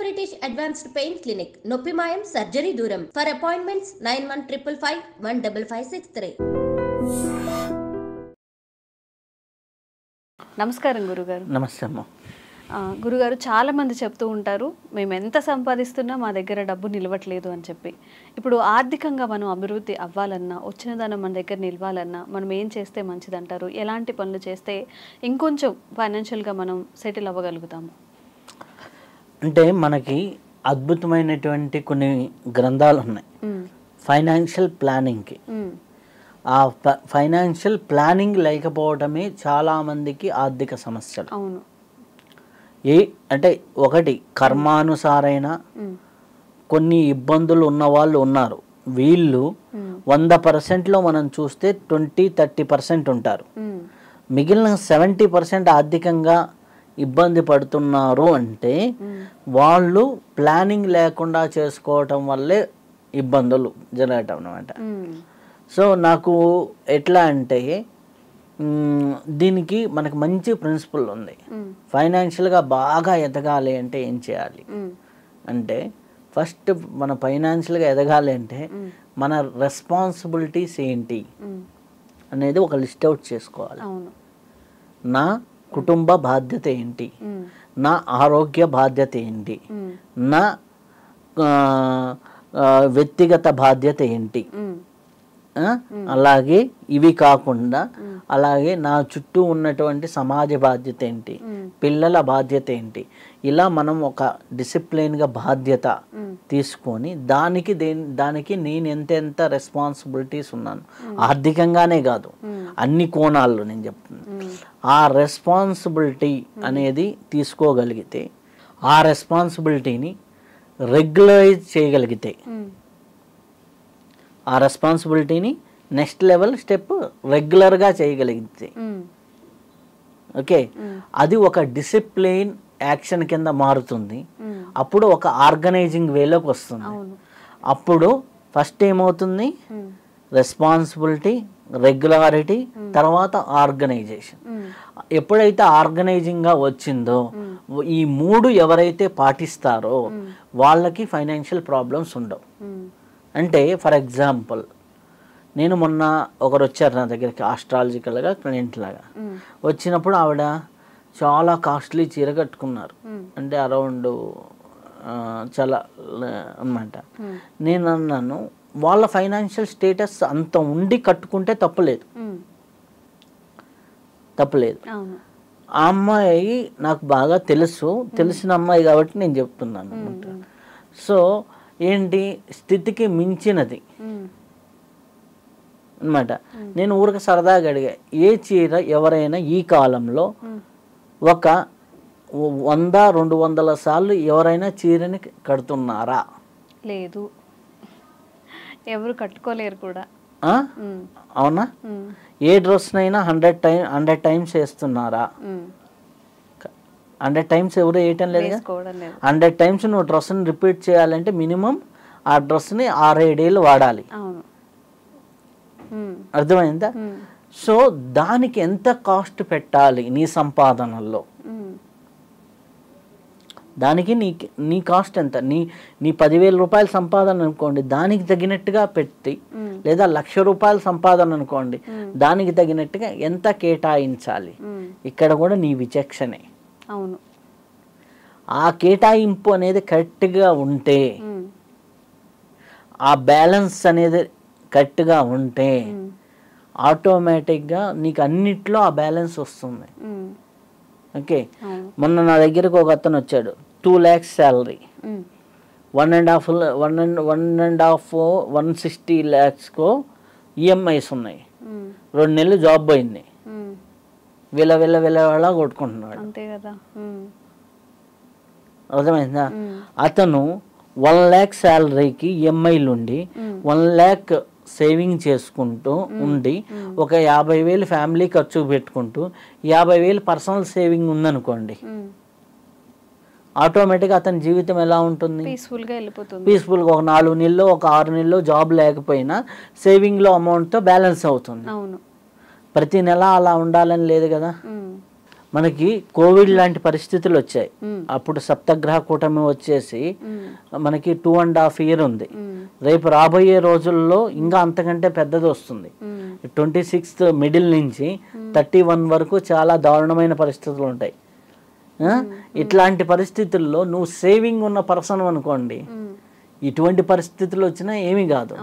British advanced pain clinic నొప్పి మాయం surgery దూరం. For appointments nine one triple five one double five six three నమస్కారం గురుగారు. నమస్తే అమ్మ. గురుగారు చాలా మంది చెప్తూ ఉంటారు మేము ఎంత సంపాదిస్తున్నా మా దగ్గర డబ్బు నిలవట్లేదు అని చెప్పి. ఇప్పుడు ఆర్థికంగా మనం అభివృద్ధి అవ్వాలన్నా వచ్చిన దానం మన దగ్గర నిలవాలన్నా మనం ఏం చేస్తే మంచిదంటారు? ఎలాంటి పనులు చేస్తే ఇంకొంచెం ఫైనాన్షియల్గా మనం సెటిల్ అవ్వగలుగుతాము? అంటే మనకి అద్భుతమైనటువంటి కొన్ని గ్రంథాలు ఉన్నాయి ఫైనాన్షియల్ ప్లానింగ్కి ఆ ఫైనాన్షియల్ ప్లానింగ్ లేకపోవడమే చాలామందికి ఆర్థిక సమస్యలు. అవును. ఏ అంటే ఒకటి కర్మానుసారైన కొన్ని ఇబ్బందులు ఉన్న వాళ్ళు ఉన్నారు. వీళ్ళు వంద పర్సెంట్లో మనం చూస్తే ట్వంటీ థర్టీ పర్సెంట్ ఉంటారు. మిగిలిన సెవెంటీ పర్సెంట్ ఆర్థికంగా ఇబ్బంది పడుతున్నారు అంటే వాళ్ళు ప్లానింగ్ లేకుండా చేసుకోవటం వల్లే ఇబ్బందులు జరగటం అనమాట ఉమ్, సో నాకు ఎట్లా అంటే దీనికి మనకు మంచి ప్రిన్సిపల్ ఉంది. ఫైనాన్షియల్గా బాగా ఎదగాలి అంటే ఏం చేయాలి? అంటే ఫస్ట్ మన ఫైనాన్షియల్గా ఎదగాలి అంటే మన రెస్పాన్సిబిలిటీస్ ఏంటి అనేది ఒక లిస్ట్ అవుట్ చేసుకోవాలి. నా కుటుంబ బాధ్యత ఏంటి? నా ఆరోగ్య బాధ్యత ఏంటి? నా వ్యక్తిగత బాధ్యత ఏంటి? అలాగే ఇవి కాకుండా అలాగే నా చుట్టూ ఉన్నటువంటి సమాజ బాధ్యత ఏంటి? పిల్లల బాధ్యత ఏంటి? ఇలా మనం ఒక డిసిప్లిన్గా బాధ్యత తీసుకొని దానికి దేని దానికి నేను ఎంతెంత రెస్పాన్సిబిలిటీస్ ఉన్నాను? ఆర్థికంగానే కాదు. అన్ని కోణాల్లో నేను చెప్తున్నాను ఆ రెస్పాన్సిబిలిటీ అనేది తీసుకోగలిగితే ఆ రెస్పాన్సిబిలిటీని రెగ్యులరైజ్ చేయగలిగితే ఆ రెస్పాన్సిబిలిటీని నెక్స్ట్ లెవెల్ స్టెప్ రెగ్యులర్గా చేయగలిగితే. ఉమ్, ఓకే అది ఒక డిసిప్లిన్ యాక్షన్ కింద మారుతుంది. అప్పుడు ఒక ఆర్గనైజింగ్ వేలోకి వస్తుంది. అప్పుడు ఫస్ట్ ఏమవుతుంది? రెస్పాన్సిబిలిటీ రెగ్యులారిటీ తర్వాత ఆర్గనైజేషన్ ఎప్పుడైతే ఆర్గనైజింగ్గా వచ్చిందో ఈ మూడు ఎవరైతే పాటిస్తారో వాళ్ళకి ఫైనాన్షియల్ ప్రాబ్లమ్స్ ఉండవు. అంటే ఫర్ ఎగ్జాంపుల్ నేను మొన్న ఒకరు వచ్చారు నా దగ్గరికి ఆస్ట్రాలజికల్గా క్లయింట్ లాగా వచ్చినప్పుడు ఆవిడ చాలా కాస్ట్లీ చీర కట్టుకున్నారు. అంటే అరౌండ్ చాలా అనమాట నేను అన్నాను వాళ్ళ ఫైనాన్షియల్ స్టేటస్ అంత ఉండి కట్టుకుంటే తప్పులేదు. తప్పులేదు. ఆ అమ్మాయి నాకు బాగా తెలుసు. తెలిసిన అమ్మాయి కాబట్టి నేను చెప్తున్నాను అనమాట సో ఏంటి? స్థితికి మించినది. ఉమ్, అన్నమాట. నేను ఊరికి సరదాగా అడిగా ఏ చీర ఎవరైనా ఈ కాలంలో ఒక వంద రెండు వందల సార్లు ఎవరైనా చీరని కడుతున్నారా? లేదు. ఎవరు కట్టుకోలేరు కూడా. అవునా? ఏ డ్రెస్నైనా హండ్రెడ్ టైం హండ్రెడ్ టైమ్స్ వేస్తున్నారా? హండ్రెడ్ టైమ్స్ ఎవరు వేయటం లేదు హండ్రెడ్ టైమ్స్ నువ్వు డ్రెస్ని రిపీట్ చేయాలంటే మినిమం ఆ డ్రెస్ని ఆరేడేళ్ళు వాడాలి. అర్థమైందా? సో దానికి ఎంత కాస్ట్ పెట్టాలి నీ సంపాదనలో దానికి నీ నీ కాస్ట్ ఎంత? నీ నీ పదివేల రూపాయల సంపాదన అనుకోండి దానికి తగినట్టుగా పెట్టి లేదా లక్ష రూపాయల సంపాదన అనుకోండి దానికి తగినట్టుగా ఎంత కేటాయించాలి? ఇక్కడ కూడా నీ విచక్షణే. అవును. ఆ కేటాయింపు అనేది కరెక్ట్గా ఉంటే ఆ బ్యాలెన్స్ అనేది కరెక్ట్గా ఉంటే ఆటోమేటిక్గా నీకు అన్నిట్లో ఆ బ్యాలెన్స్ వస్తుంది. ఓకే? మొన్న నా దగ్గరకు ఒక అతను వచ్చాడు. Two lakhs salary. One and half one and one and half one sixty ల్యాక్స్కో EMIs ఉన్నాయి. రెండు నెలలు జాబ్ పోయింది. విల విల విల విల కొట్టుకుంటున్నాడు. అంతే కదా. ఉమ్, అర్థమైందా? అతను వన్ ల్యాక్ శాలరీకి ఈఎంఐలు ఉండి వన్ ల్యాక్ సేవింగ్ చేసుకుంటూ ఉండి ఒక యాభై వేలు ఫ్యామిలీ ఖర్చు పెట్టుకుంటూ యాభై వేలు పర్సనల్ సేవింగ్ ఉందనుకోండి ఆటోమేటిక్గా అతని జీవితం ఎలా ఉంటుంది? పీస్ఫుల్గా వెళ్ళిపోతుంది. పీస్ఫుల్గా ఒక నాలుగు నెలలు ఒక ఆరు నెలలు జాబ్ లేకపోయినా సేవింగ్లో అమౌంట్తో బ్యాలెన్స్ అవుతుంది. అవును. ప్రతి నెల అలా ఉండాలని లేదు కదా మనకి కోవిడ్ లాంటి పరిస్థితులు వచ్చాయి. అప్పుడు సప్తగ్రహ కూటమి వచ్చేసి. మనకి టూ అండ్ హాఫ్ ఇయర్ ఉంది. రేపు రాబోయే రోజుల్లో ఇంకా అంతకంటే పెద్దది వస్తుంది. ట్వంటీ సిక్స్త్ మిడిల్ నుంచి థర్టీ వన్ వరకు చాలా దారుణమైన పరిస్థితులు ఉంటాయి? ఇట్లాంటి పరిస్థితుల్లో నువ్వు సేవింగ్ ఉన్న పర్సన్ అనుకోండి. ఇటువంటి పరిస్థితులు వచ్చినా ఏమీ కాదు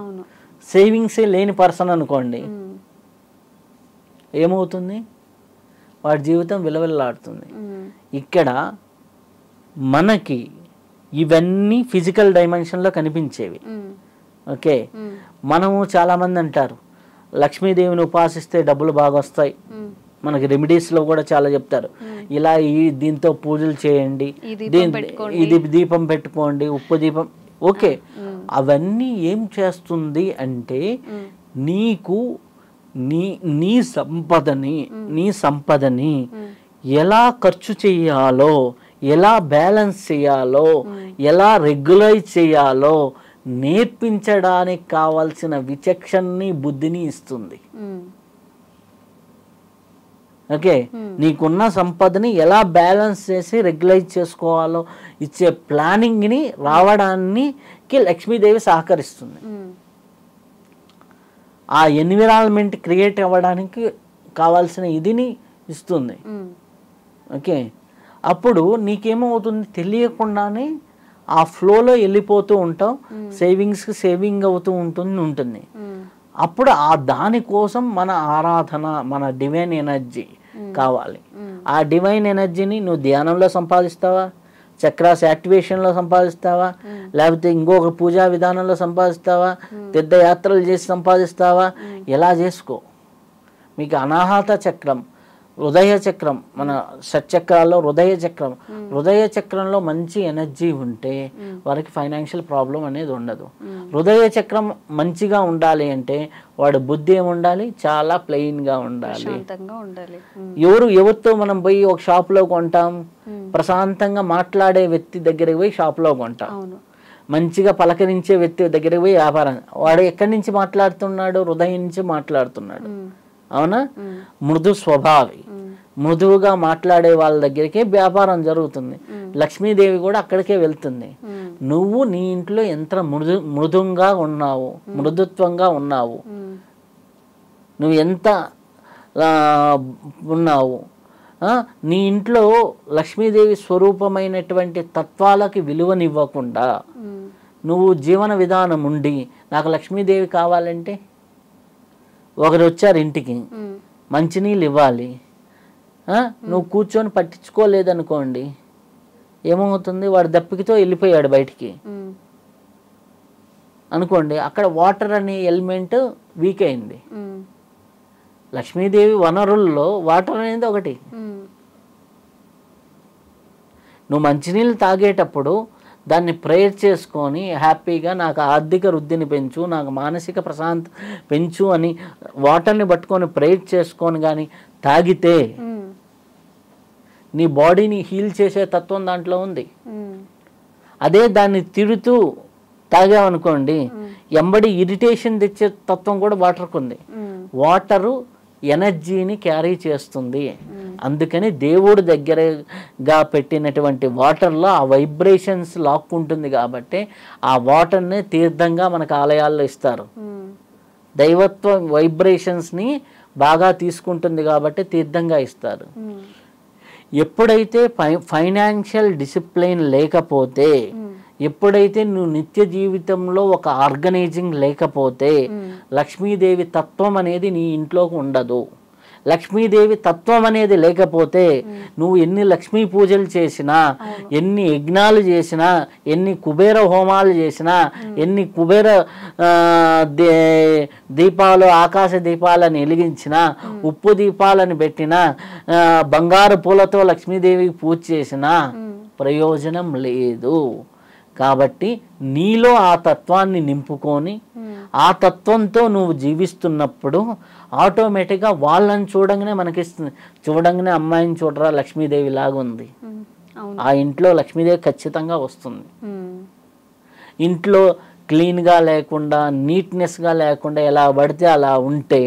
సేవింగ్సే లేని పర్సన్ అనుకోండి. ఏమవుతుంది వాడి జీవితం విలవిల్లాడుతుంది. ఇక్కడ మనకి ఇవన్నీ ఫిజికల్ డైమెన్షన్లో కనిపించేవి. ఓకే. మనము చాలామంది అంటారు లక్ష్మీదేవిని ఉపాసిస్తే డబ్బులు బాగా వస్తాయి. మనకి రెమెడీస్లో కూడా చాలా చెప్తారు ఇలా ఈ దీంతో పూజలు చేయండి. ఇది దీపం పెట్టుకోండి ఉప్పు దీపం ఓకే అవన్నీ ఏం చేస్తుంది అంటే. నీకు నీ నీ సంపదని నీ సంపదని ఎలా ఖర్చు చేయాలో ఎలా బ్యాలెన్స్ చేయాలో ఎలా రెగ్యులైజ్ చేయాలో నేర్పించడానికి కావాల్సిన విచక్షణని బుద్ధిని ఇస్తుంది. ఓకే? నీకున్న సంపదని ఎలా బ్యాలెన్స్ చేసి రెగ్యులైజ్ చేసుకోవాలో ఇచ్చే ప్లానింగ్ని రావడానికి లక్ష్మీదేవి సహకరిస్తుంది. ఆ ఎన్విరాన్మెంట్ క్రియేట్ అవ్వడానికి కావాల్సిన ఇదిని ఇస్తుంది. ఓకే? అప్పుడు నీకేమవుతుంది? తెలియకుండానే ఆ ఫ్లోలో వెళ్ళిపోతూ ఉంటావు సేవింగ్స్కి సేవింగ్ అవుతూ ఉంటుంది ఉంటుంది. అప్పుడు ఆ దానికోసం మన ఆరాధన మన డివైన్ ఎనర్జీ కావాలి. ఆ డివైన్ ఎనర్జీని నువ్వు ధ్యానంలో సంపాదిస్తావా? చక్రాస్ యాక్టివేషన్లో సంపాదిస్తావా? లేకపోతే ఇంకొక పూజా విధానంలో సంపాదిస్తావా? తీర్థయాత్రలు చేసి సంపాదిస్తావా? ఎలా చేసుకో? మీకు అనాహత చక్రం. హృదయ చక్రం మన షట్చక్రాల్లో హృదయ చక్రం హృదయ చక్రంలో మంచి ఎనర్జీ ఉంటే వారికి ఫైనాన్షియల్ ప్రాబ్లం అనేది ఉండదు. హృదయ చక్రం మంచిగా ఉండాలి అంటే వాడి బుద్ధి ఏమి ఉండాలి చాలా ప్లెయిన్గా ఉండాలి. ఎవరు ఎవరితో మనం పోయి ఒక షాప్లో కొంటాం? ప్రశాంతంగా మాట్లాడే వ్యక్తి దగ్గరికి పోయి షాప్లో కొంటాం. మంచిగా పలకరించే వ్యక్తి దగ్గరికి పోయి వ్యాపారం. వాడు ఎక్కడి నుంచి మాట్లాడుతున్నాడు? హృదయం నుంచి మాట్లాడుతున్నాడు. అవునా. మృదు స్వభావి. మృదువుగా మాట్లాడే వాళ్ళ దగ్గరికే వ్యాపారం జరుగుతుంది లక్ష్మీదేవి కూడా అక్కడికే వెళ్తుంది. నువ్వు నీ ఇంట్లో ఎంత మృదు మృదుంగా ఉన్నావు మృదుత్వంగా ఉన్నావు. నువ్వు ఎంత ఉన్నావు ఆ, నీ ఇంట్లో లక్ష్మీదేవి స్వరూపమైనటువంటి తత్వాలకి విలువనివ్వకుండా. నువ్వు జీవన విధానం ఉండి నాకు లక్ష్మీదేవి కావాలంటే ఒకరు వచ్చారు ఇంటికి. మంచినీళ్ళు ఇవ్వాలి ఆ, నువ్వు కూర్చొని పట్టించుకోలేదనుకోండి ఏమవుతుంది వాడు దప్పికతో వెళ్ళిపోయాడు బయటికి. అనుకోండి అక్కడ వాటర్ అనే ఎలిమెంట్ వీక్ అయింది. లక్ష్మీదేవి వనరుల్లో వాటర్ అనేది ఒకటి. నువ్వు మంచినీళ్ళు తాగేటప్పుడు దాన్ని ప్రేయర్ చేసుకొని హ్యాపీగా నాకు ఆర్థిక వృద్ధిని పెంచు నాకు మానసిక ప్రశాంత పెంచు అని వాటర్ని పట్టుకొని ప్రేయర్ చేసుకొని కానీ తాగితే. నీ బాడీని హీల్ చేసే తత్వం దాంట్లో ఉంది. అదే దాన్ని తిడుతూ తాగామనుకోండి ఎంబడి ఇరిటేషన్ తెచ్చే తత్వం కూడా వాటర్కు ఉంది. వాటరు ఎనర్జీని క్యారీ చేస్తుంది అందుకని దేవుడు దగ్గరగా పెట్టినటువంటి వాటర్లో ఆ వైబ్రేషన్స్ లాక్కుంటుంది కాబట్టి ఆ వాటర్ని తీర్థంగా మనకు ఆలయాల్లో ఇస్తారు. దైవత్వ వైబ్రేషన్స్ని బాగా తీసుకుంటుంది కాబట్టి తీర్థంగా ఇస్తారు. ఎప్పుడైతే ఫై ఫైనాన్షియల్ డిసిప్లిన్ లేకపోతే ఎప్పుడైతే నువ్వు నిత్య జీవితంలో ఒక ఆర్గనైజింగ్ లేకపోతే లక్ష్మీదేవి తత్వం అనేది నీ ఇంట్లోకి ఉండదు. లక్ష్మీదేవి తత్వం అనేది లేకపోతే నువ్వు ఎన్ని లక్ష్మీ పూజలు చేసినా ఎన్ని యజ్ఞాలు చేసినా ఎన్ని కుబేర హోమాలు చేసినా ఎన్ని కుబేర దీపాలు ఆకాశ దీపాలను వెలిగించినా ఉప్పు దీపాలను పెట్టినా బంగారు పూలతో లక్ష్మీదేవికి పూజ చేసినా ప్రయోజనం లేదు. కాబట్టి నీలో ఆ తత్వాన్ని నింపుకొని ఆ తత్వంతో నువ్వు జీవిస్తున్నప్పుడు ఆటోమేటిక్గా వాళ్ళని చూడంగానే మనకిస్తుంది. చూడంగానే అమ్మాయిని చూడరా లక్ష్మీదేవి లాగా ఉంది. మ్మ్. అవును. ఆ ఇంట్లో లక్ష్మీదేవి ఖచ్చితంగా వస్తుంది. మ్మ్. ఇంట్లో క్లీన్గా లేకుండా నీట్నెస్గా లేకుండా ఎలా పడితే అలా ఉంటే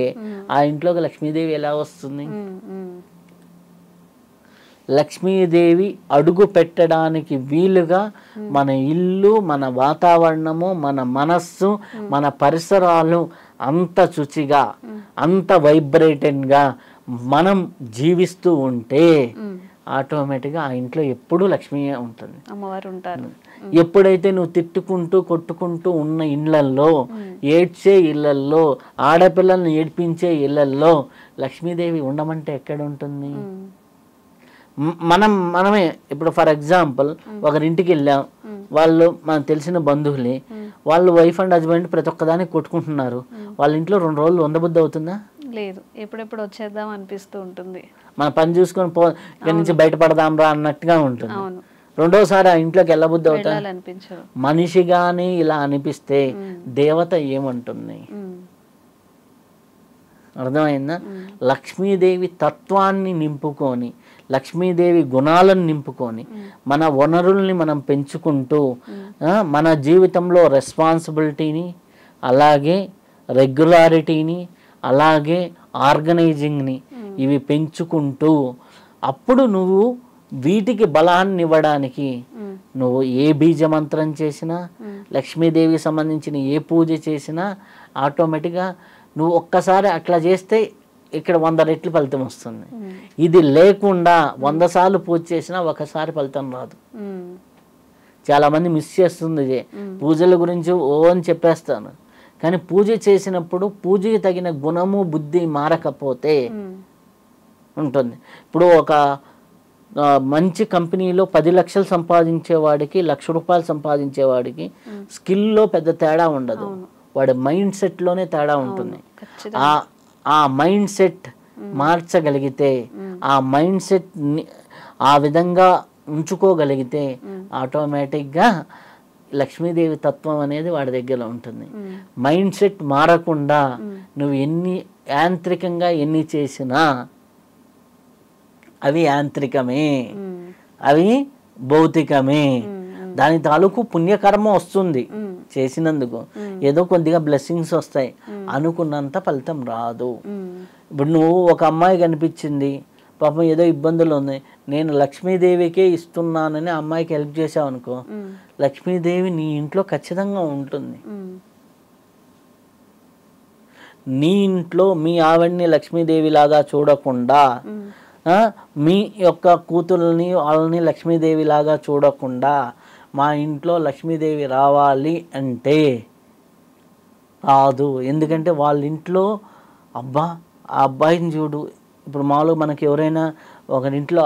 ఆ ఇంట్లోకి లక్ష్మీదేవి ఎలా వస్తుంది. లక్ష్మీదేవి అడుగు పెట్టడానికి వీలుగా మన ఇల్లు మన వాతావరణము మన మనస్సు మన పరిసరాలు అంత శుచిగా అంత వైబ్రేటెడ్గా మనం జీవిస్తూ ఉంటే ఆటోమేటిక్గా ఆ ఇంట్లో ఎప్పుడూ లక్ష్మీ ఉంటుంది. అమ్మవారు ఉంటారు ఎప్పుడైతే నువ్వు తిట్టుకుంటూ కొట్టుకుంటూ ఉన్న ఇళ్ళల్లో ఏడ్చే ఇళ్ళల్లో ఆడపిల్లల్ని ఏడ్పించే ఇళ్ళల్లో లక్ష్మీదేవి ఉండమంటే ఎక్కడ ఉంటుంది? మనం మనమే ఇప్పుడు ఫర్ ఎగ్జాంపుల్ ఒకరింటికి వెళ్ళాం. వాళ్ళు మనకు తెలిసిన బంధువులే. వాళ్ళు వైఫ్ అండ్ హస్బెండ్ ప్రతి ఒక్కదానికి కొట్టుకుంటున్నారు. వాళ్ళ ఇంట్లో రెండు రోజులు ఉండబుద్ధి అవుతుందా? లేదు. ఎప్పుడెప్పుడు వచ్చేద్దాం అనిపిస్తూ ఉంటుంది. మన పని చూసుకొని పో ఇక్కడి నుంచి బయటపడదాం రా అన్నట్టుగా ఉంటుంది. రెండోసారి ఆ ఇంట్లోకి వెళ్ళబుద్ధి అవుతా? వెళ్ళాలనిపించదు. మనిషిగానే ఇలా అనిపిస్తే దేవత ఏమంటుంది. అర్థమైందా? లక్ష్మీదేవి తత్వాన్ని నింపుకొని లక్ష్మీదేవి గుణాలను నింపుకొని మన వనరుల్ని మనం పెంచుకుంటూ మన జీవితంలో రెస్పాన్సిబిలిటీని అలాగే రెగ్యులారిటీని అలాగే ఆర్గనైజింగ్ని ఇవి పెంచుకుంటూ అప్పుడు నువ్వు వీటికి బలాన్ని ఇవ్వడానికి. నువ్వు ఏ బీజ మంత్రం చేసినా లక్ష్మీదేవికి సంబంధించిన ఏ పూజ చేసినా ఆటోమేటిక్గా నువ్వు ఒక్కసారి అట్లా చేస్తే ఇక్కడ వంద రెట్లు ఫలితం వస్తుంది. ఇది లేకుండా వంద సార్లు పూజ చేసినా ఒకసారి ఫలితం రాదు. చాలామంది మిస్ చేస్తుంది. పూజల గురించి ఓ అని చెప్పేస్తాను. కానీ పూజ చేసినప్పుడు పూజకి తగిన గుణము బుద్ధి మారకపోతే. ఉంటుంది. ఇప్పుడు ఒక మంచి కంపెనీలో పది లక్షలు సంపాదించేవాడికి లక్ష రూపాయలు సంపాదించేవాడికి స్కిల్లో పెద్ద తేడా ఉండదు. వాడి మైండ్ సెట్లోనే తేడా ఉంటుంది. ఆ మైండ్ సెట్ మార్చగలిగితే ఆ మైండ్ సెట్ ఆ విధంగా ఉంచుకోగలిగితే ఆటోమేటిక్గా లక్ష్మీదేవి తత్వం అనేది వాడి దగ్గర ఉంటుంది. మైండ్ సెట్ మారకుండా నువ్వు ఎన్ని యాంత్రికంగా ఎన్ని చేసినా అవి యాంత్రికమే. అవి భౌతికమే. దాని తాలూకు పుణ్యకర్మ వస్తుంది. చేసినందుకు. ఏదో కొద్దిగా బ్లెస్సింగ్స్ వస్తాయి. అనుకున్నంత ఫలితం రాదు. ఇప్పుడు నువ్వు ఒక అమ్మాయి కనిపించింది. పాపం ఏదో ఇబ్బందులు ఉన్నాయి నేను లక్ష్మీదేవికే ఇస్తున్నానని అమ్మాయికి హెల్ప్ చేసావు అనుకో. లక్ష్మీదేవి నీ ఇంట్లో ఖచ్చితంగా ఉంటుంది. నీ ఇంట్లో మీ ఆవిడ్ని లక్ష్మీదేవి లాగా చూడకుండా మీ యొక్క కూతుర్ని వాళ్ళని లక్ష్మీదేవి లాగా చూడకుండా మా ఇంట్లో లక్ష్మీదేవి రావాలి అంటే రాదు. ఎందుకంటే వాళ్ళ ఇంట్లో అబ్బా ఆ అబ్బాయిని చూడు. ఇప్పుడు మామూలుగా మనకి ఎవరైనా ఒకరింట్లో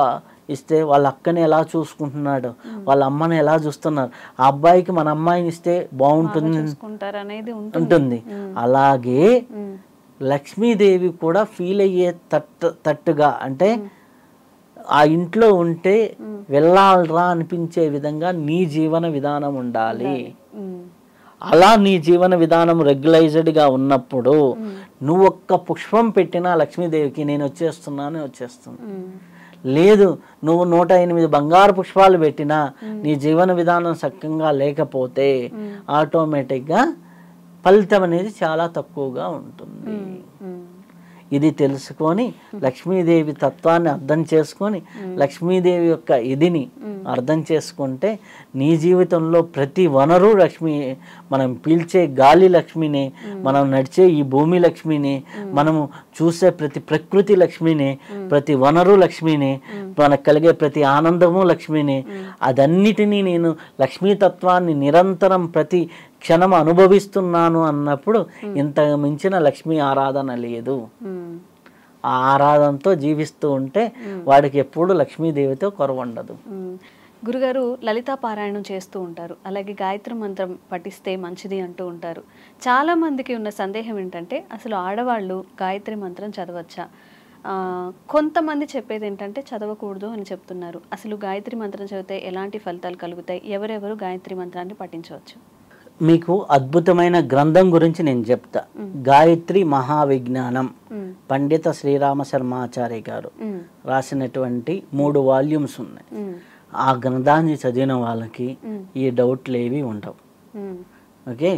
ఇస్తే వాళ్ళ అక్కని ఎలా చూసుకుంటున్నాడు? వాళ్ళ అమ్మని ఎలా చూస్తున్నారు? ఆ అబ్బాయికి మన అమ్మాయిని ఇస్తే బాగుంటుంది. ఉంటుంది. అలాగే. లక్ష్మీదేవి కూడా ఫీల్ అయ్యే తట్టు తట్టుగా అంటే ఆ ఇంట్లో ఉంటే వెళ్ళాలరా అనిపించే విధంగా నీ జీవన విధానం ఉండాలి. అలా నీ జీవన విధానం రెగ్యులైజ్డ్గా ఉన్నప్పుడు నువ్వు ఒక్క పుష్పం పెట్టినా లక్ష్మీదేవికి నేను వచ్చేస్తున్నాను వచ్చేస్తుంది. లేదు నువ్వు నూట ఎనిమిది బంగారు పుష్పాలు పెట్టినా నీ జీవన విధానం సక్కంగా లేకపోతే ఆటోమేటిక్గా ఫలితం అనేది చాలా తక్కువగా ఉంటుంది. ఇది తెలుసుకొని లక్ష్మీదేవి తత్వాన్ని అర్థం చేసుకొని లక్ష్మీదేవి యొక్క ఇదిని అర్థం చేసుకుంటే నీ జీవితంలో ప్రతి వనరు లక్ష్మి మనం పీల్చే గాలి లక్ష్మిని మనం నడిచే ఈ భూమి లక్ష్మిని మనము చూసే ప్రతి ప్రకృతి లక్ష్మిని ప్రతి వనరు లక్ష్మిని మనకు కలిగే ప్రతి ఆనందము లక్ష్మిని. అదన్నిటినీ నేను లక్ష్మీతత్వాన్ని నిరంతరం ప్రతి క్షణం అనుభవిస్తున్నాను అన్నప్పుడు ఇంత మించిన లక్ష్మీ ఆరాధన లేదు. ఆ ఆరాధనతో జీవిస్తూ ఉంటే వాడికి ఎప్పుడు లక్ష్మీదేవితో కొరవ ఉండదు. గురుగారు లలితా పారాయణం చేస్తూ ఉంటారు. అలాగే గాయత్రి మంత్రం పఠిస్తే మంచిది అంటూ ఉంటారు. చాలా మందికి ఉన్న సందేహం ఏంటంటే అసలు ఆడవాళ్ళు గాయత్రి మంత్రం చదవచ్చా? కొంతమంది చెప్పేది ఏంటంటే చదవకూడదు అని చెప్తున్నారు. అసలు గాయత్రి మంత్రం చదివితే ఎలాంటి ఫలితాలు కలుగుతాయి? ఎవరెవరు గాయత్రి మంత్రాన్ని పఠించవచ్చు? మీకు అద్భుతమైన గ్రంథం గురించి నేను చెప్తా గాయత్రి మహావిజ్ఞానం. పండిత శ్రీరామ శర్మాచార్య గారు. రాసినటువంటి మూడు వాల్యూమ్స్ ఉన్నాయి. ఆ గ్రంథాన్ని చదివిన వాళ్ళకి. ఈ డౌట్లు ఏవి ఉండవు. ఓకే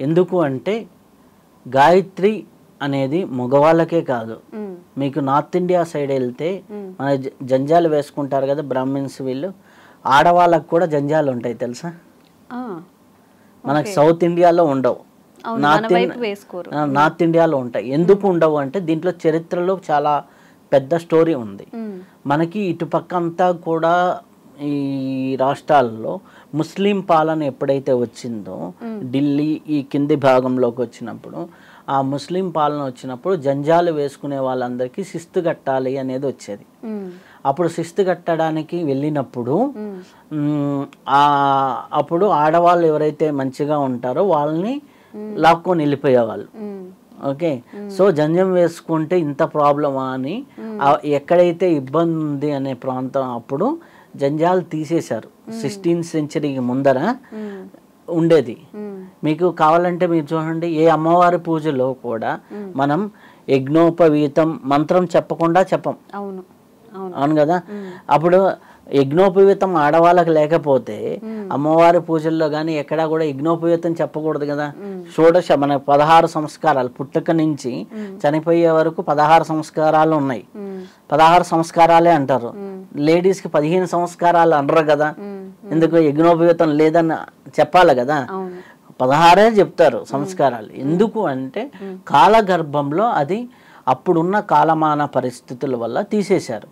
ఎందుకు అంటే గాయత్రి అనేది మగవాళ్ళకే కాదు. మీకు నార్త్ ఇండియా సైడ్ వెళ్తే మన జంజాలు వేసుకుంటారు కదా బ్రాహ్మిన్స్ వీళ్ళు ఆడవాళ్ళకు కూడా జంజాలు ఉంటాయి తెలుసా మనకి సౌత్ ఇండియాలో ఉండవు. నార్త్ నార్త్ ఇండియాలో ఉంటాయి. ఎందుకు ఉండవు అంటే దీంట్లో చరిత్రలో చాలా పెద్ద స్టోరీ ఉంది. మనకి ఇటుపక్క అంతా కూడా ఈ రాష్ట్రాల్లో ముస్లిం పాలన ఎప్పుడైతే వచ్చిందో ఢిల్లీ ఈ కింది భాగంలోకి వచ్చినప్పుడు ఆ ముస్లిం పాలన వచ్చినప్పుడు జంజాలు వేసుకునే వాళ్ళందరికీ శిస్తు కట్టాలి అనేది వచ్చేది. అప్పుడు శిస్తు కట్టడానికి వెళ్ళినప్పుడు అప్పుడు ఆడవాళ్ళు ఎవరైతే మంచిగా ఉంటారో వాళ్ళని లాక్కొని వెళ్ళిపోయేవాళ్ళు. ఓకే? సో జంజం వేసుకుంటే ఇంత ప్రాబ్లమా అని ఎక్కడైతే ఇబ్బంది ఉంది అనే ప్రాంతం అప్పుడు జంజాలు తీసేశారు. సిక్స్టీన్త్ సెంచరీకి ముందర. ఉండేది. మీకు కావాలంటే మీరు చూడండి ఏ అమ్మవారి పూజలో కూడా మనం యజ్ఞోపవీతం మంత్రం చెప్పకుండా చెప్పం. అవును. అవును. కదా? అప్పుడు యజ్ఞోపవీతం ఆడవాళ్ళకి లేకపోతే అమ్మవారి పూజల్లో కానీ ఎక్కడా కూడా యజ్ఞోపవీతం చెప్పకూడదు కదా? షోడశ మన పదహారు సంస్కారాలు పుట్టుక నుంచి చనిపోయే వరకు పదహారు సంస్కారాలు ఉన్నాయి. పదహారు సంస్కారాలే అంటారు. లేడీస్కి పదిహేను సంస్కారాలు అనరు కదా? ఎందుకు యజ్ఞోపవీతం లేదని చెప్పాలి కదా? పదహారే చెప్తారు సంస్కారాలు. ఎందుకు అంటే కాలగర్భంలో అది అప్పుడున్న కాలమాన పరిస్థితుల వల్ల తీసేశారు.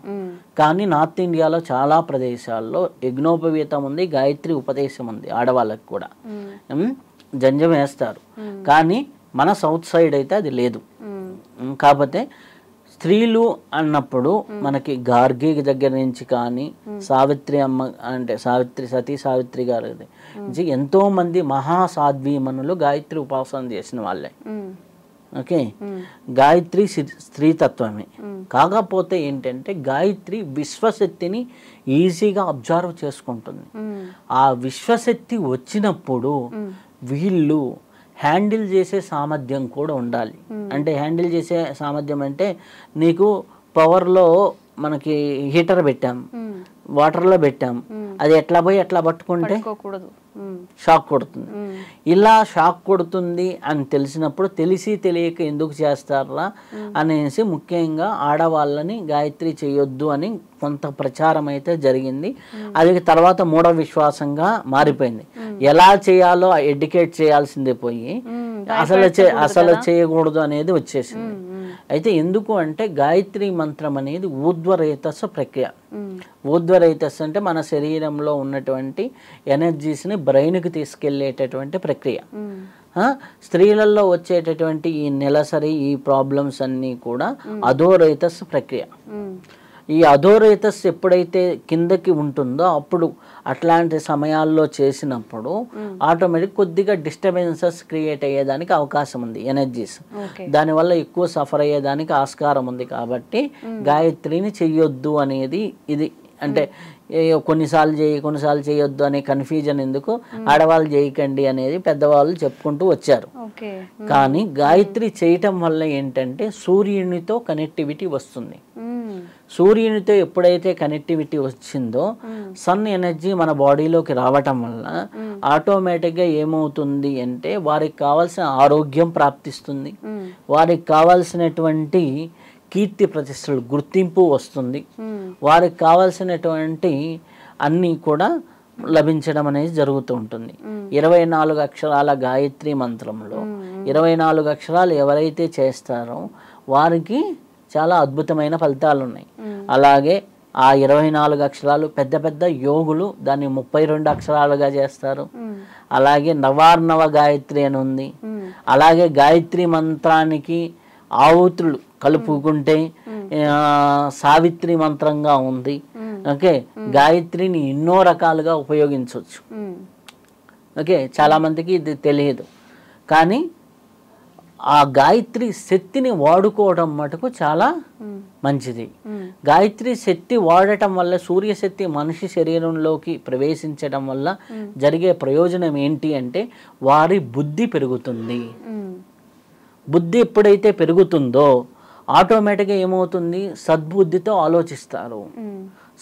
కానీ నార్త్ ఇండియాలో చాలా ప్రదేశాల్లో యజ్ఞోపవీతం ఉంది గాయత్రి ఉపదేశం ఉంది ఆడవాళ్ళకి కూడా. జంజం వేస్తారు. కానీ మన సౌత్ సైడ్ అయితే అది లేదు. కాకపోతే స్త్రీలు అన్నప్పుడు మనకి గార్గి దగ్గర నుంచి కానీ సావిత్రి అమ్మ అంటే సావిత్రి సతీ సావిత్రి గారి నుంచి ఎంతో మంది మహాసాధ్వీమణులు గాయత్రి ఉపాసన చేసిన వాళ్ళే. ఓకే? గాయత్రి స్త్రీతత్వమే. కాకపోతే ఏంటంటే గాయత్రి విశ్వశక్తిని ఈజీగా అబ్జర్వ్ చేసుకుంటుంది. ఆ విశ్వశక్తి వచ్చినప్పుడు వీళ్ళు హ్యాండిల్ చేసే సామర్థ్యం కూడా ఉండాలి. అంటే హ్యాండిల్ చేసే సామర్థ్యం అంటే నీకు పవర్లో మనకి హీటర్ పెట్టాం. వాటర్లో పెట్టాం అది ఎట్లా పోయి ఎట్లా పట్టుకుంటే. షాక్ కొడుతుంది. ఇలా షాక్ కొడుతుంది అని తెలిసినప్పుడు తెలిసి తెలియక ఎందుకు చేస్తారా అనేసి ముఖ్యంగా ఆడవాళ్ళని గాయత్రి చేయొద్దు అని కొంత ప్రచారం అయితే జరిగింది. అది తర్వాత మూఢ విశ్వాసంగా మారిపోయింది. ఎలా చేయాలో ఎడ్యుకేట్ చేయాల్సిందే పోయి. అసలు చే అసలు చేయకూడదు అనేది వచ్చేసింది. అయితే ఎందుకు అంటే గాయత్రి మంత్రం అనేది ఊర్ధ్వరేతస ప్రక్రియ. ఊర్ధ్వరైతస్ అంటే మన శరీరంలో ఉన్నటువంటి ఎనర్జీస్ని బ్రెయిన్కి తీసుకెళ్ళేటటువంటి ప్రక్రియ. స్త్రీలలో వచ్చేటటువంటి ఈ నెలసరి ఈ ప్రాబ్లమ్స్ అన్నీ కూడా అధోరైతస్ ప్రక్రియ. ఈ అధోరైతస్ ఎప్పుడైతే కిందకి ఉంటుందో అప్పుడు అట్లాంటి సమయాల్లో చేసినప్పుడు ఆటోమేటిక్ కొద్దిగా డిస్టర్బెన్సెస్ క్రియేట్ అయ్యేదానికి అవకాశం ఉంది ఎనర్జీస్. దానివల్ల ఎక్కువ సఫర్ అయ్యేదానికి ఆస్కారం ఉంది కాబట్టి గాయత్రిని చెయ్యొద్దు అనేది ఇది. అంటే కొన్నిసార్లు చేయి కొన్నిసార్లు చేయొద్దు అనే కన్ఫ్యూజన్ ఎందుకు? ఆడవాళ్ళు చేయకండి అనేది పెద్దవాళ్ళు చెప్పుకుంటూ వచ్చారు. కానీ గాయత్రి చేయటం వల్ల ఏంటంటే సూర్యునితో కనెక్టివిటీ వస్తుంది. సూర్యునితో ఎప్పుడైతే కనెక్టివిటీ వచ్చిందో సన్ ఎనర్జీ మన బాడీలోకి రావటం వల్ల ఆటోమేటిక్గా ఏమవుతుంది అంటే వారికి కావాల్సిన ఆరోగ్యం ప్రాప్తిస్తుంది. వారికి కావాల్సినటువంటి కీర్తి ప్రతిష్టలు గుర్తింపు వస్తుంది. వారికి కావాల్సినటువంటి అన్నీ కూడా లభించడం అనేది జరుగుతూ ఉంటుంది. ఇరవై నాలుగు అక్షరాల గాయత్రి మంత్రంలో ఇరవై నాలుగు అక్షరాలు ఎవరైతే చేస్తారో వారికి చాలా అద్భుతమైన ఫలితాలు ఉన్నాయి అలాగే ఆ ఇరవై నాలుగు అక్షరాలు పెద్ద పెద్ద యోగులు దాన్ని ముప్పై రెండు అక్షరాలుగా చేస్తారు. అలాగే నవార్ణవ గాయత్రి అని ఉంది. అలాగే గాయత్రి మంత్రానికి ఆవుతులు కలుపుకుంటే సావిత్రి మంత్రంగా ఉంది. ఓకే? గాయత్రిని ఎన్నో రకాలుగా ఉపయోగించవచ్చు. ఓకే? చాలా మందికి ఇది తెలియదు. కానీ ఆ గాయత్రి శక్తిని వాడుకోవడం మటుకు చాలా. మంచిది. గాయత్రి శక్తి వాడటం వల్ల సూర్యశక్తి మనిషి శరీరంలోకి ప్రవేశించడం వల్ల జరిగే ప్రయోజనం ఏంటి అంటే వారి బుద్ధి పెరుగుతుంది. బుద్ధి ఎప్పుడైతే పెరుగుతుందో ఆటోమేటిక్గా ఏమవుతుంది సద్బుద్ధితో ఆలోచిస్తారు.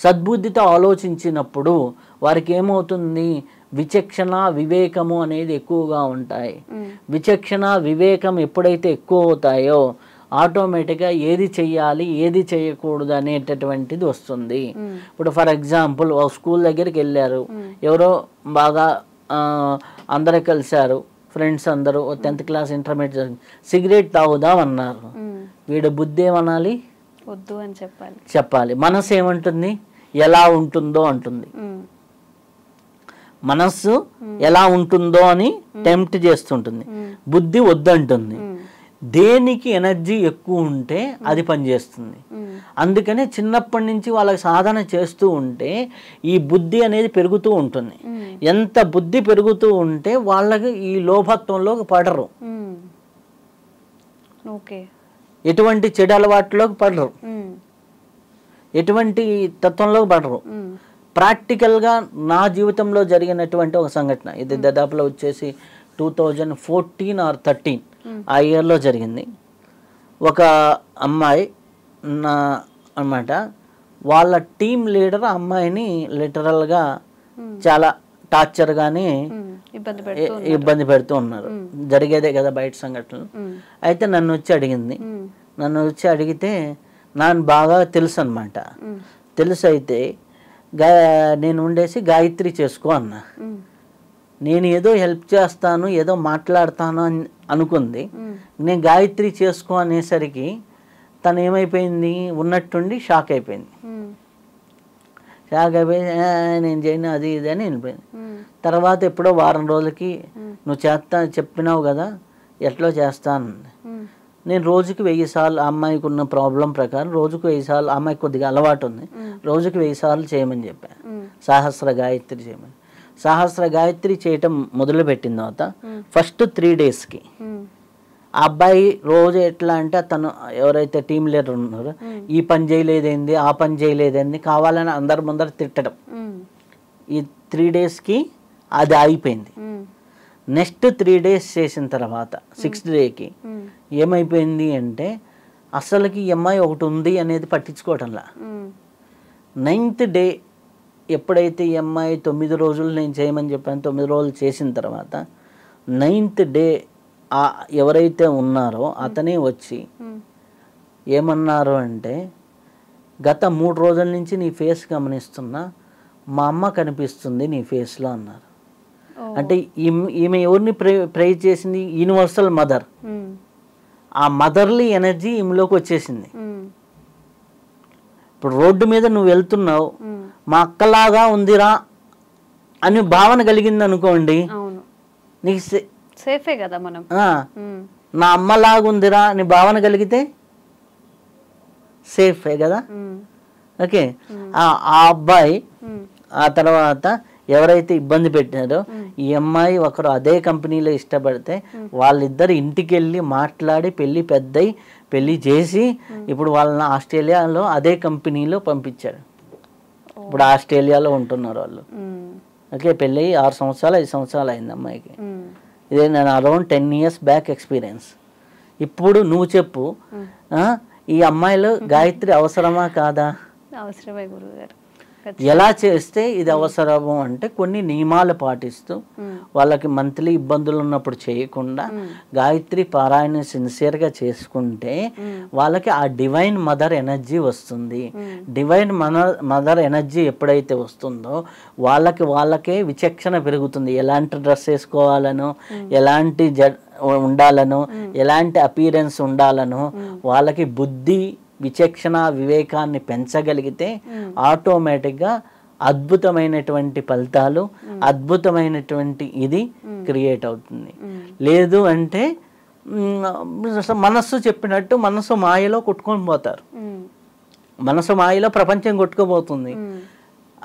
సద్బుద్ధితో ఆలోచించినప్పుడు వారికి ఏమవుతుంది విచక్షణ వివేకము అనేది ఎక్కువగా ఉంటాయి. విచక్షణ వివేకం ఎప్పుడైతే ఎక్కువ అవుతాయో ఆటోమేటిక్గా ఏది చెయ్యాలి ఏది చేయకూడదు అనేటటువంటిది వస్తుంది. ఇప్పుడు ఫర్ ఎగ్జాంపుల్ ఒక స్కూల్ దగ్గరికి వెళ్ళారు. ఎవరో బాగా అందరూ కలిశారు. ఫ్రెండ్స్ అందరూ టెన్త్ క్లాస్ ఇంటర్మీడియట్ సిగరెట్ తాగుదాం అన్నారు. వీడు బుద్ధి ఏమనాలి? వద్దు అని చెప్పాలి. చెప్పాలి. మనసు ఏమంటుంది? ఎలా ఉంటుందో అంటుంది. మనస్సు ఎలా ఉంటుందో అని టెంప్ట్ చేస్తుంటుంది. బుద్ధి వద్దంటుంది. దేనికి ఎనర్జీ ఎక్కువ ఉంటే అది పనిచేస్తుంది. అందుకనే చిన్నప్పటి నుంచి వాళ్ళకి సాధన చేస్తూ ఉంటే ఈ బుద్ధి అనేది పెరుగుతూ ఉంటుంది. ఎంత బుద్ధి పెరుగుతూ ఉంటే వాళ్ళకి ఈ లోభత్వంలోకి పడరు. ఎటువంటి చెడు అలవాట్లోకి పడరు. ఎటువంటి తత్వంలోకి పడరు. ప్రాక్టికల్గా నా జీవితంలో జరిగినటువంటి ఒక సంఘటన. ఇది దాదాపులో వచ్చేసి two thousand fourteen or thirteen ఆ ఇయర్లో జరిగింది. ఒక అమ్మాయి నా అన్నమాట వాళ్ళ టీం లీడర్ అమ్మాయిని లిటరల్గా చాలా టార్చర్గానే ఉమ్. ఇబ్బంది పెడుతూ ఉన్నారు. జరిగేదే కదా బయట సంఘటనలు. అయితే నన్ను వచ్చి అడిగింది. నన్ను వచ్చి అడిగితే నాకు బాగా తెలుసు అనమాట తెలుసు అయితే గా నేను ఉండేసి గాయత్రి చేసుకో అన్న. నేను ఏదో హెల్ప్ చేస్తాను ఏదో మాట్లాడతాను అని అనుకుంది. నేను గాయత్రి చేసుకో అనేసరికి తను ఏమైపోయింది? ఉన్నట్టుండి షాక్ అయిపోయింది. షాక్ అయిపోయి "ఆ, నేను చేయను అది ఇది అని వెళ్ళిపోయింది. తర్వాత ఎప్పుడో వారం రోజులకి నువ్వు చేస్తా చెప్పినావు కదా ఎట్లో చేస్తాను నేను రోజుకి వెయ్యి సార్లు ఆ అమ్మాయికి ఉన్న ప్రాబ్లం ప్రకారం రోజుకు వెయ్యి సార్లు ఆ అమ్మాయికి కొద్దిగా అలవాటు ఉంది. రోజుకి వెయ్యి సార్లు చేయమని చెప్పాను సహస్ర గాయత్రి చేయమని. సహస్ర గాయత్రి చేయటం మొదలుపెట్టిన తర్వాత ఫస్ట్ త్రీ డేస్కి ఆ అబ్బాయి రోజు ఎట్లా అంటే తను ఎవరైతే టీం లీడర్ ఉన్నారో ఈ పని చేయలేదేంది ఆ పని చేయలేదేంది కావాలని అందరి ముందర తిట్టడం. ఈ త్రీ డేస్కి అది ఆగిపోయింది. ఉమ్, నెక్స్ట్ త్రీ డేస్ చేసిన తర్వాత సిక్స్త్ డేకి ఏమైపోయింది అంటే అసలుకి అమ్మాయి ఒకటి ఉంది అనేది పట్టించుకోవటంలా. నైన్త్ డే ఎప్పుడైతే అమ్మాయి తొమ్మిది రోజులు నేను చేయమని చెప్పాను తొమ్మిది రోజులు చేసిన తర్వాత నైన్త్ డే ఎవరైతే ఉన్నారో అతనే వచ్చి ఏమన్నారు అంటే గత మూడు రోజుల నుంచి నీ ఫేస్ గమనిస్తున్నా మా అమ్మ కనిపిస్తుంది నీ ఫేస్లో అన్నారు. అంటే ఈమె ఎవరిని ప్రే ప్రే చేసింది? యూనివర్సల్ మదర్ ఆ మదర్లీ ఎనర్జీ ఈమెలోకి వచ్చేసింది. ఇప్పుడు రోడ్డు మీద నువ్వు వెళ్తున్నావు మా అక్కలాగా ఉందిరా అని భావన కలిగింది అనుకోండి నీకు సేఫే కదా మనం. నా అమ్మలాగా ఉందిరా అని భావన కలిగితే సేఫే కదా? ఓకే. ఆ అబ్బాయి ఆ తర్వాత ఎవరైతే ఇబ్బంది పెట్టారో ఈ అమ్మాయి ఒకరు అదే కంపెనీలో ఇష్టపడితే వాళ్ళిద్దరు ఇంటికి వెళ్ళి మాట్లాడి పెళ్ళి పెద్దయి పెళ్ళి చేసి ఇప్పుడు వాళ్ళని ఆస్ట్రేలియాలో అదే కంపెనీలో పంపించాడు ఇప్పుడు ఆస్ట్రేలియాలో ఉంటున్నారు వాళ్ళు. ఓకే పెళ్ళి ఆరు సంవత్సరాలు ఐదు సంవత్సరాలు అయింది అమ్మాయికి. ఇదే నేను around ten years back experience. ఇప్పుడు నువ్వు చెప్పు ఈ అమ్మాయిలు గాయత్రి అవసరమా కాదా? అవసరమే గురువు గారు. ఎలా చేస్తే ఇది అవసరము అంటే కొన్ని నియమాలు పాటిస్తూ వాళ్ళకి మంత్లీ ఇబ్బందులు ఉన్నప్పుడు చేయకుండా గాయత్రి పారాయణ సిన్సియర్గా చేసుకుంటే వాళ్ళకి ఆ డివైన్ మదర్ ఎనర్జీ వస్తుంది. డివైన్ మదర్ ఎనర్జీ ఎప్పుడైతే వస్తుందో వాళ్ళకి వాళ్ళకే విచక్షణ పెరుగుతుంది. ఎలాంటి డ్రెస్ వేసుకోవాలనో ఎలాంటి జ ఉండాలనో ఎలాంటి అపీరెన్స్ ఉండాలనో వాళ్ళకి బుద్ధి విచక్షణ వివేకాన్ని పెంచగలిగితే ఆటోమేటిక్గా అద్భుతమైనటువంటి ఫలితాలు అద్భుతమైనటువంటి ఇది క్రియేట్ అవుతుంది. లేదు అంటే మనస్సు చెప్పినట్టు మనసు మాయలో కొట్టుకొని పోతారు. మనసు మాయలో ప్రపంచం కొట్టుకుపోతుంది.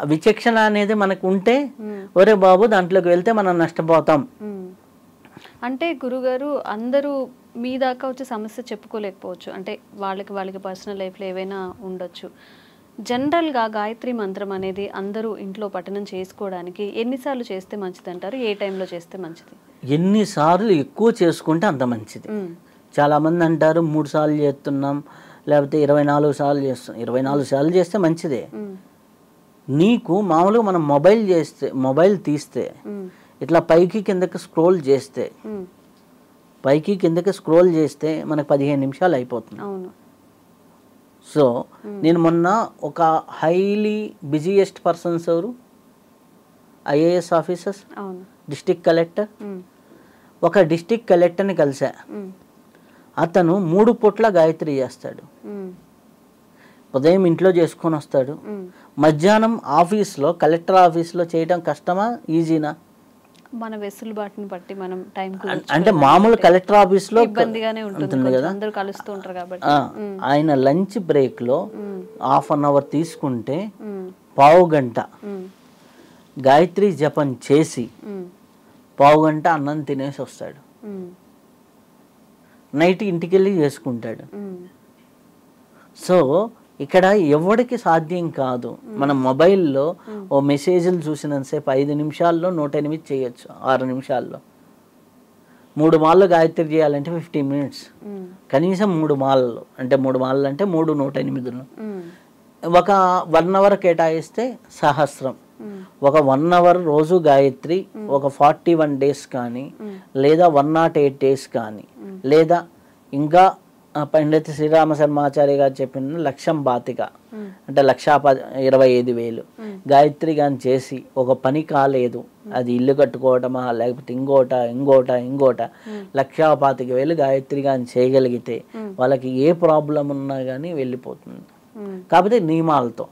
విచక్షణ అనేది మనకు ఉంటే ఒరే బాబు దాంట్లోకి వెళ్తే మనం నష్టపోతాం. అంటే గురుగారు అందరూ మీ దాకా వచ్చి సమస్య చెప్పుకోలేకపోవచ్చు. అంటే వాళ్ళకి వాళ్ళకి పర్సనల్ లైఫ్లో ఏవైనా ఉండొచ్చు. జనరల్గా గాయత్రి మంత్రం అనేది అందరూ ఇంట్లో పఠనం చేసుకోవడానికి ఎన్నిసార్లు చేస్తే మంచిది అంటారు ఏ టైంలో చేస్తే మంచిది? ఎన్నిసార్లు ఎక్కువ చేసుకుంటే అంత మంచిది. చాలామంది అంటారు మూడు సార్లు చేస్తున్నాం లేకపోతే ఇరవై నాలుగు సార్లు చేస్తున్నాం ఇరవై నాలుగు సార్లు చేస్తే మంచిదే. నీకు మామూలుగా మనం మొబైల్ చేస్తే మొబైల్ తీస్తే ఇట్లా పైకి కిందకి స్క్రోల్ చేస్తే పైకి కిందకి స్క్రోల్ చేస్తే మనకు పదిహేను నిమిషాలు అయిపోతుంది. సో నేను మొన్న ఒక హైలీ బిజీయెస్ట్ పర్సన్స్ ఎవరు? IAS officers? District collector? ఒక డిస్టిక్ కలెక్టర్ని కలిసా. అతను మూడు పూట్ల గాయత్రి చేస్తాడు. ఉదయం ఇంట్లో చేసుకొని వస్తాడు. మధ్యాహ్నం ఆఫీస్లో కలెక్టర్ ఆఫీస్లో చేయడం కష్టమా? ఈజీనా? మన వెసులుబాటుని బట్టి మనం టైం అంటే మామూలు కలెక్టర్ ఆఫీస్లో ఇబ్బందిగానే ఉంటుంది. కదా? అందరూ కలుస్తూ ఉంటారు కాబట్టి. ఆయన లంచ్ బ్రేక్లో ఉమ్, హాఫ్ అన్ అవర్ తీసుకుంటే పావు గంట గాయత్రి జపం చేసి పావు గంట అన్నం తినేసి వస్తాడు. నైట్ ఇంటికి వెళ్ళి చేసుకుంటాడు. సో ఇక్కడ ఎవరికి సాధ్యం కాదు. మన మొబైల్లో ఓ మెసేజ్లు చూసినంతసేపు ఐదు నిమిషాల్లో నూట ఎనిమిది చేయొచ్చు ఆరు నిమిషాల్లో. మూడు మాళ్ళు గాయత్రి చేయాలంటే ఫిఫ్టీ మినిట్స్. కనీసం మూడు మాళ్ళు అంటే మూడు మాళ్ళు అంటే మూడు నూట ఎనిమిదిలు. ఒక వన్ అవర్ కేటాయిస్తే సహస్రం. ఒక వన్ అవర్ రోజు గాయత్రి ఒక ఫార్టీ వన్ డేస్ కానీ లేదా వన్ నాట్ ఎయిట్ డేస్ కానీ లేదా ఇంకా పండిత శ్రీరామ శర్మాచార్య గారు చెప్పిన లక్షం బాతిక. అంటే లక్షా ప- ఇరవై ఐదు వేలు. గాయత్రి గాని చేసి ఒక పని కాలేదు. అది ఇల్లు కట్టుకోవటమా లేకపోతే ఇంకోట ఇంకోట ఇంకోట. లక్షా పాతిక వేలు గాయత్రి గాని చేయగలిగితే వాళ్ళకి ఏ ప్రాబ్లం ఉన్నా కానీ వెళ్ళిపోతుంది. కాకపోతే నియమాలతో.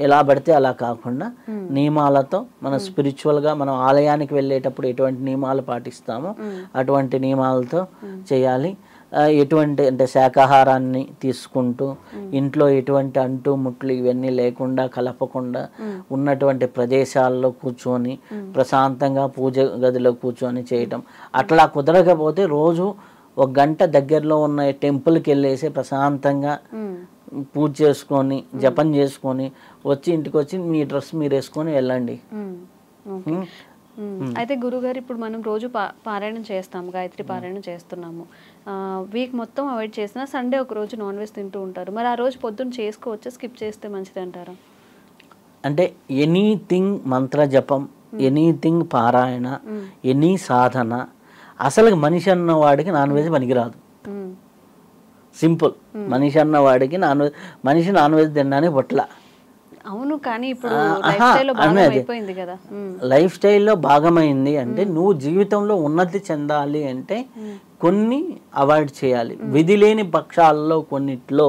ఎలా పడితే అలా కాకుండా నియమాలతో మనం స్పిరిచువల్గా మనం ఆలయానికి వెళ్ళేటప్పుడు ఎటువంటి నియమాలు పాటిస్తామో అటువంటి నియమాలతో చేయాలి. ఎటువంటి అంటే శాకాహారాన్ని తీసుకుంటూ ఇంట్లో ఎటువంటి అంటు ముట్లు ఇవన్నీ లేకుండా కలపకుండా ఉన్నటువంటి ప్రదేశాల్లో కూర్చొని ప్రశాంతంగా పూజ గదిలో కూర్చొని చేయటం. అట్లా కుదరకపోతే రోజు ఒక గంట దగ్గరలో ఉన్న టెంపుల్కి వెళ్ళేసి ప్రశాంతంగా పూజ చేసుకొని జపం చేసుకొని వచ్చి ఇంటికి వచ్చి మీ డ్రెస్ మీరు వేసుకొని వెళ్ళండి అయితే గురుగారు ఇప్పుడు మనం రోజు పారాయణం చేస్తాము గాయత్రి పారాయణం చేస్తున్నాము. వీక్ మొత్తం అవాయిడ్ చేసినా సండే ఒక రోజు నాన్ వెజ్ తింటూ ఉంటారు. మరి ఆ రోజు పొద్దున్న చేసుకోవచ్చా స్కిప్ చేస్తే మంచిది అంటారా? అంటే ఎనీథింగ్ మంత్ర జపం ఎనీథింగ్ పారాయణ ఎనీ సాధన అసలు మనిషి అన్న వాడికి నాన్ వెజ్ పనికిరాదు. సింపుల్. మనిషి అన్న వాడికి నాన్ వెజ్ మనిషి నాన్ వెజ్ తినడానికి పొట్ల అవును కానీ ఇప్పుడు లైఫ్ స్టైల్లో భాగం అన్నది. అయిపోయింది కదా. ఉమ్, లైఫ్ స్టైల్లో భాగమైంది అంటే నువ్వు జీవితంలో ఉన్నతి చెందాలి అంటే కొన్ని అవాయిడ్ చేయాలి. విధి లేని పక్షాల్లో కొన్నిట్లో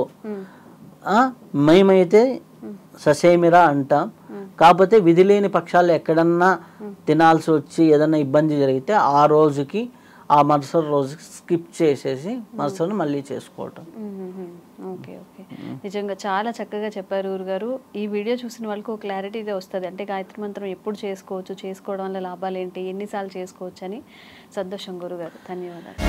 మేమైతే ససేమిరా అంటాం. కాకపోతే విధి లేని పక్షాలు ఎక్కడన్నా తినాల్సి వచ్చి ఏదన్నా ఇబ్బంది జరిగితే ఆ రోజుకి ఆ మరుసటి రోజుకి స్కిప్ చేసేసి మరుసటి మళ్ళీ చేసుకోవటం. Okay okay. నిజంగా చాలా చక్కగా చెప్పారు గారు ఈ వీడియో చూసిన వాళ్ళకి ఒక క్లారిటీ అయితే వస్తుంది. అంటే గాయత్రి మంత్రం ఎప్పుడు చేసుకోవచ్చు చేసుకోవడం వల్ల లాభాలు ఏంటి ఎన్నిసార్లు చేసుకోవచ్చు అని సంతోషం గురుగారు. ధన్యవాదాలు.